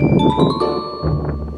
ちょっと。